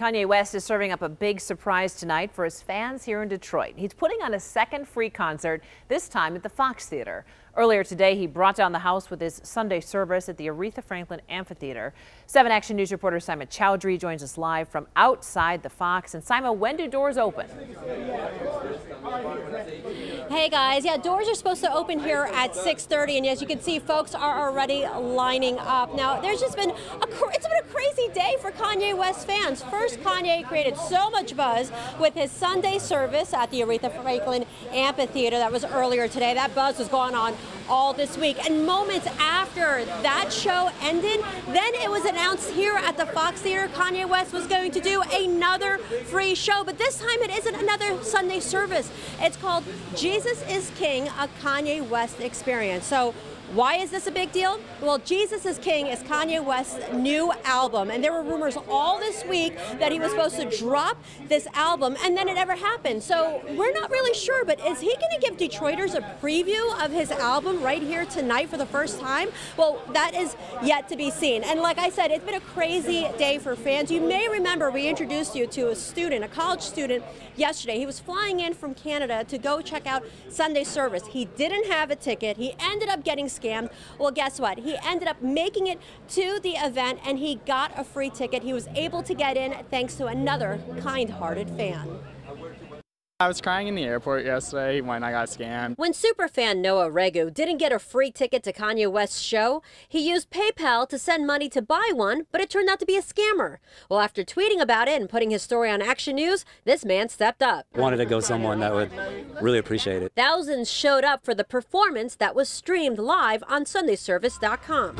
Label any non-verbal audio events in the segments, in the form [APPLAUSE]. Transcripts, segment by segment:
Kanye West is serving up a big surprise tonight for his fans here in Detroit. He's putting on a second free concert, this time at the Fox Theater. Earlier today, he brought down the house with his Sunday service at the Aretha Franklin Amphitheater. 7 Action News reporter Simon Chowdhury joins us live from outside the Fox. And Simon, when do doors open? Hey guys, yeah, doors are supposed to open here at 6:30, and as you can see, folks are already lining up. Now, there's just been a it's been a crazy day for Kanye West fans. First, Kanye created so much buzz with his Sunday service at the Aretha Franklin Amphitheater. That was earlier today. That buzz was going on all this week, and moments after that show ended, then it was announced here at the Fox Theater Kanye West was going to do another free show, but this time it isn't another Sunday service. It's called Jesus is King, a Kanye West experience. So why is this a big deal? Well, Jesus is King is Kanye West's new album, and there were rumors all this week that he was supposed to drop this album, and then it never happened. So we're not really sure, but is he going to give Detroiters a preview of his album right here tonight for the first time? Well, that is yet to be seen. And like I said, it's been a crazy day for fans. You may remember we introduced you to a student, a college student, yesterday. He was flying in from Canada to go check out Sunday service. He didn't have a ticket. He ended up getting Well, guess what? He ended up making it to the event and he got a free ticket. He was able to get in thanks to another kind hearted fan. I was crying in the airport yesterday when I got scammed. When superfan Noah Regu didn't get a free ticket to Kanye West's show, he used PayPal to send money to buy one, but it turned out to be a scammer. Well, after tweeting about it and putting his story on Action News, this man stepped up. Wanted to go someone that would really appreciate it. Thousands showed up for the performance that was streamed live on SundayService.com.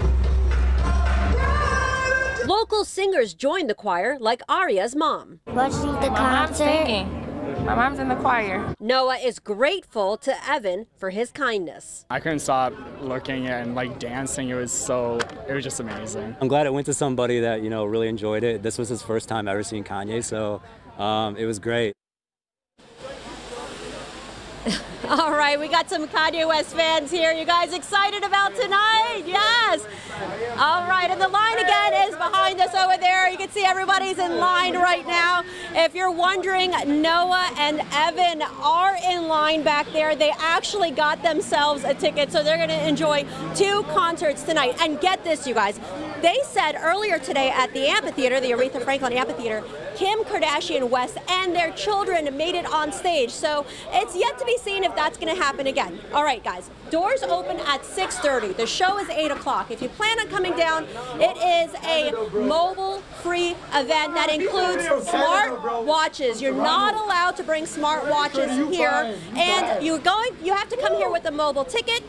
Local singers joined the choir, like Aria's mom. Watching the concert. My mom's in the choir. Noah is grateful to Evan for his kindness. I couldn't stop looking and like dancing. It was so, it was just amazing. I'm glad it went to somebody that, you know, really enjoyed it. This was his first time ever seeing Kanye, so um, it was great. [LAUGHS] All right, we got some Kanye West fans here. You guys excited about tonight? All right, and the line again is behind us over there. You can see everybody's in line right now. If you're wondering, Noah and Evan are in line back there. They actually got themselves a ticket, so they're going to enjoy two concerts tonight. And get this, you guys. They said earlier today at the amphitheater, the Aretha Franklin Amphitheater, Kim Kardashian West and their children made it on stage. So it's yet to be seen if that's going to happen again. All right, guys. Doors open at 6.30. The show is 8 o'clock. If you plan on coming down, it is a mobile free event that includes smart watches. You're not allowed to bring smart watches here. And you're going, you have to come here with a mobile ticket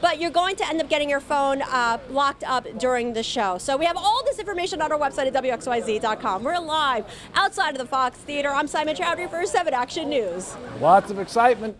but you're going to end up getting your phone uh, locked up during the show. So we have all this information on our website at WXYZ.com. We're live outside of the Fox Theater. I'm Simon Chowdhury for 7 Action News. Lots of excitement.